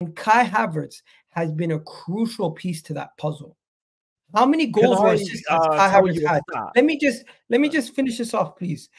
And Kai Havertz has been a crucial piece to that puzzle. How many goals or assists has uh, Kai Havertz had? Let me just let me just finish this off, please.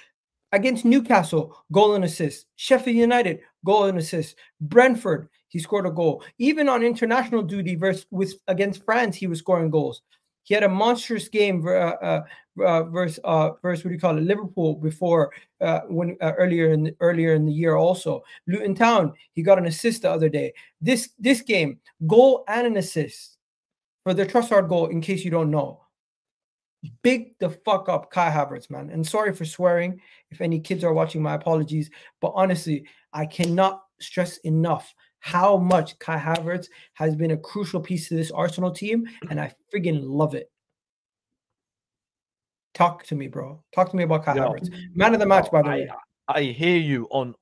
Against Newcastle, goal and assist. Sheffield United, goal and assist. Brentford, he scored a goal. Even on international duty versus with against France, he was scoring goals. He had a monstrous game uh, uh, uh, versus uh, versus what do you call it Liverpool before uh, when uh, earlier in the, earlier in the year also Luton Town he got an assist the other day. This this game goal and an assist for the Trossard goal. In case you don't know, big the fuck up Kai Havertz man. And sorry for swearing if any kids are watching. My apologies, but honestly I cannot stress enough how much Kai Havertz has been a crucial piece to this Arsenal team, and I friggin' love it. Talk to me, bro. Talk to me about Kai Yo, Havertz. Man of the match, by the I, way. I hear you on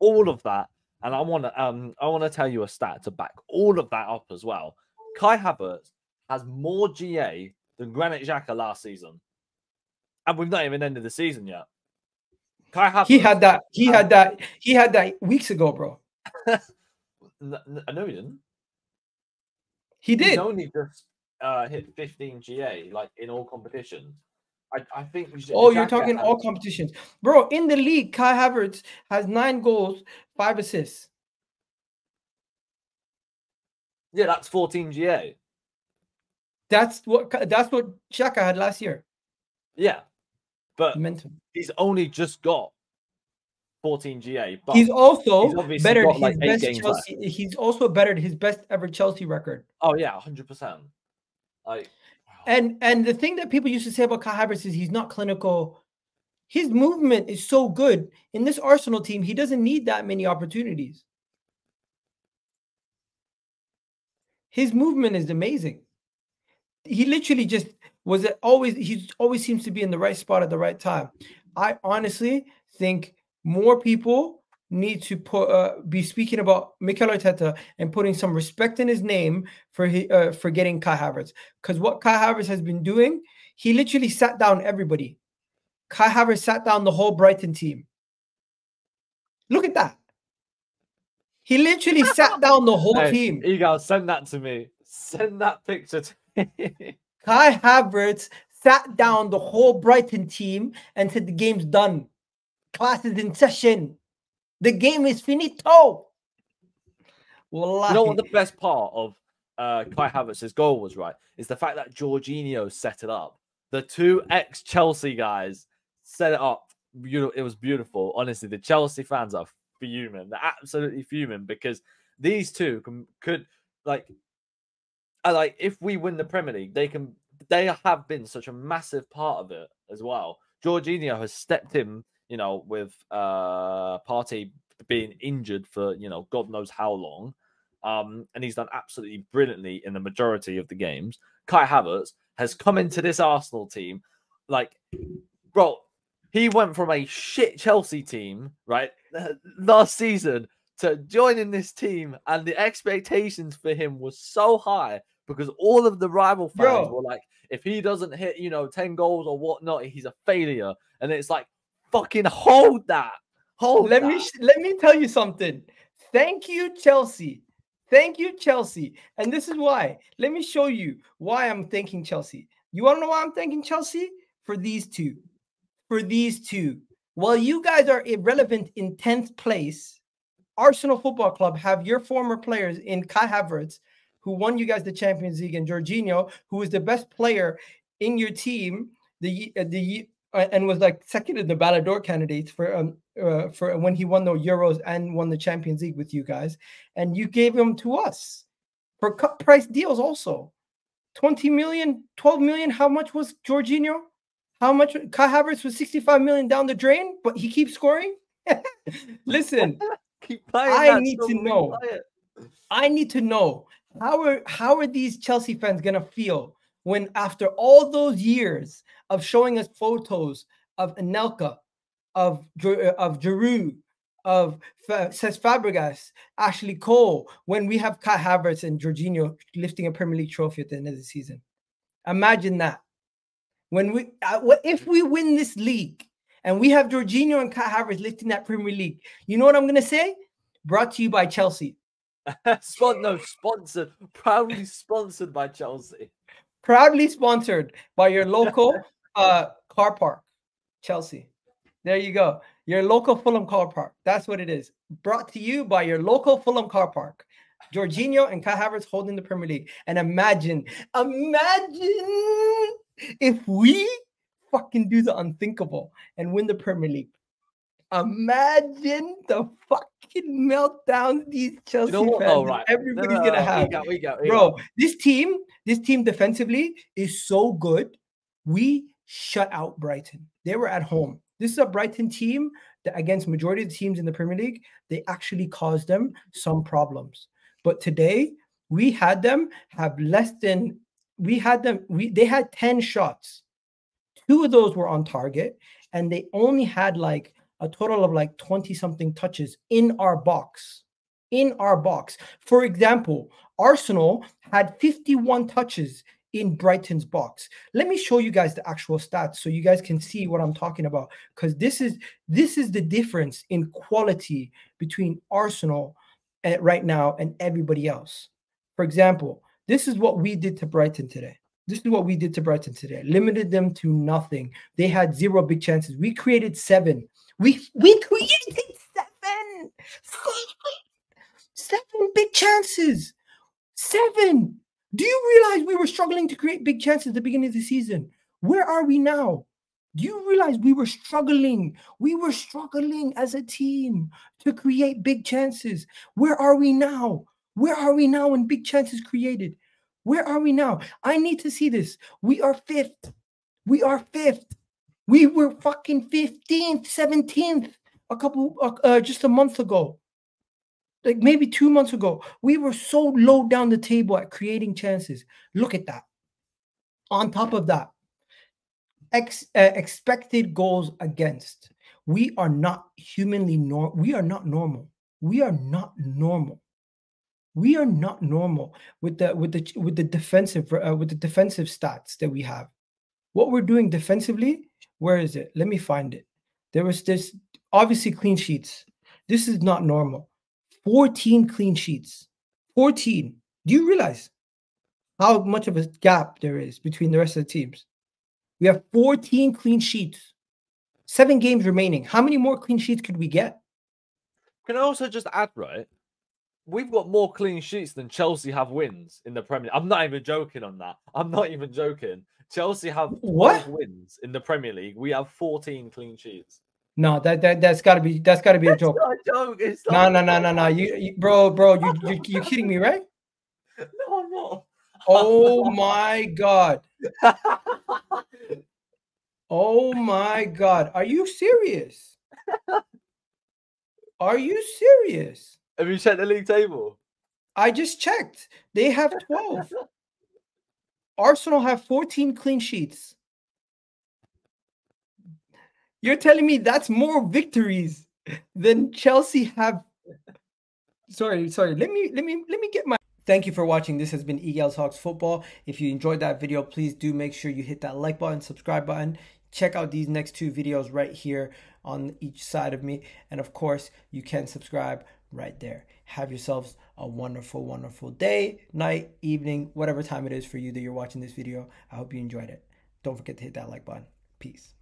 all of that, and I want to um I want to tell you a stat to back all of that up as well. Kai Havertz has more GA than Granit Xhaka last season, and we've not even ended the season yet. Kai Havertz, he had that. He had that. He had that weeks ago, bro. I know he didn't. He did. He's only just uh, hit 15 GA, like in all competitions. I, I think. oh, you're talking all competitions, bro. In the league, Kai Havertz has nine goals, five assists. Yeah, that's 14 GA. That's what that's what Xhaka had last year. Yeah, but he's only just got 14 GA. But he's also he's better his like best Chelsea. Left. He's also bettered his best ever Chelsea record. Oh yeah, 100. percent Like, and and the thing that people used to say about Kai Havertz is he's not clinical. His movement is so good in this Arsenal team. He doesn't need that many opportunities. His movement is amazing. He literally just was always. He always seems to be in the right spot at the right time. I honestly think more people need to put uh, be speaking about Mikel Arteta and putting some respect in his name for his, uh, for getting Kai Havertz. Because what Kai Havertz has been doing, he literally sat down everybody. Kai Havertz sat down the whole Brighton team. Look at that. He literally sat down the whole hey, team. Ego, send that to me. Send that picture to me. Kai Havertz sat down the whole Brighton team and said the game's done. Class is in session. The game is finito. Wallahi. You know what the best part of uh, Kai Havertz's goal was, right? Is the fact that Jorginho set it up. The two ex Chelsea guys set it up. It was beautiful. Honestly, the Chelsea fans are fuming. They're absolutely fuming because these two can, could like, like if we win the Premier League, they can. They have been such a massive part of it as well. Jorginho has stepped in you know, with uh Partey being injured for, you know, God knows how long. Um, and he's done absolutely brilliantly in the majority of the games. Kai Havertz has come into this Arsenal team like, bro, he went from a shit Chelsea team, right, last season to joining this team, and the expectations for him was so high because all of the rival fans were like, if he doesn't hit, you know, 10 goals or whatnot, he's a failure. And it's like, fucking hold that. Hold let that. me let me tell you something. Thank you, Chelsea. Thank you, Chelsea. And this is why. Let me show you why I'm thanking Chelsea. You want to know why I'm thanking Chelsea? For these two. For these two. While you guys are irrelevant in 10th place, Arsenal Football Club have your former players in Kai Havertz, who won you guys the Champions League, and Jorginho, who is the best player in your team the the and was like second in the Ballon d'Or candidates for um uh, for when he won the Euros and won the Champions League with you guys, and you gave him to us for cut price deals also. 20 million, 12 million. How much was Jorginho? How much Kai Havertz was 65 million down the drain, but he keeps scoring. Listen, I need to know. I need to know how are how are these Chelsea fans gonna feel when after all those years of showing us photos of Anelka, of of Giroud, of Cesc Fabregas, Ashley Cole, when we have Kai Havertz and Jorginho lifting a Premier League trophy at the end of the season. Imagine that. When we uh, if we win this league and we have Jorginho and Kai Havertz lifting that Premier League, you know what I'm gonna say? Brought to you by Chelsea. Spon- no, sponsored, proudly sponsored by Chelsea. Proudly sponsored by your local uh, car park, Chelsea. There you go. Your local Fulham car park. That's what it is. Brought to you by your local Fulham car park. Jorginho and Kai Havertz holding the Premier League. And imagine, imagine if we fucking do the unthinkable and win the Premier League. Imagine the fucking meltdowns these Chelsea you know fans, oh, right. everybody's no, no, gonna have. We got, we got, we Bro, got. this team, this team defensively is so good. We shut out Brighton. They were at home. This is a Brighton team that against majority of the teams in the Premier League, they actually caused them some problems. But today we had them have less than we had them we they had 10 shots. Two of those were on target and they only had like a total of like 20 something touches in our box. In our box. For example, Arsenal had 51 touches in Brighton's box. Let me show you guys the actual stats so you guys can see what I'm talking about cuz this is this is the difference in quality between Arsenal eh, right now and everybody else. For example, this is what we did to Brighton today. This is what we did to Brighton today. Limited them to nothing. They had zero big chances. We created seven. We we created seven. Seven big chances. Seven. Do you realize we were struggling to create big chances at the beginning of the season? Where are we now? Do you realize we were struggling? We were struggling as a team to create big chances. Where are we now? Where are we now when big chances created? Where are we now? I need to see this. We are fifth. We are fifth. We were fucking 15th, 17th a couple, uh, uh, just a month ago. Like maybe two months ago. We were so low down the table at creating chances. Look at that. On top of that, ex, uh, expected goals against. We are not humanly normal. We are not normal. We are not normal. We are not normal with the with the with the defensive uh, with the defensive stats that we have. What we're doing defensively where is it? Let me find it. There was this obviously clean sheets. This is not normal. 14 clean sheets. 14. Do you realize how much of a gap there is between the rest of the teams? We have 14 clean sheets. Seven games remaining. How many more clean sheets could we get? Can I also just add, right? We've got more clean sheets than Chelsea have wins in the Premier. I'm not even joking on that. I'm not even joking. Chelsea have what? wins in the Premier League. We have 14 clean sheets. No, that that that's got to be that's got to be a joke. a joke. No, no, no, no, no. You, you bro, bro, you you you're kidding me, right? No, I'm not. Oh my god. oh my god. Are you serious? Are you serious? Have you checked the league table? I just checked. They have 12. Arsenal have 14 clean sheets. You're telling me that's more victories than Chelsea have. Sorry, sorry. Let me let me let me get my Thank you for watching. This has been Egal Talks Football. If you enjoyed that video, please do make sure you hit that like button, subscribe button. Check out these next two videos right here on each side of me. And of course, you can subscribe right there. Have yourselves a wonderful, wonderful day, night, evening, whatever time it is for you that you're watching this video. I hope you enjoyed it. Don't forget to hit that like button. Peace.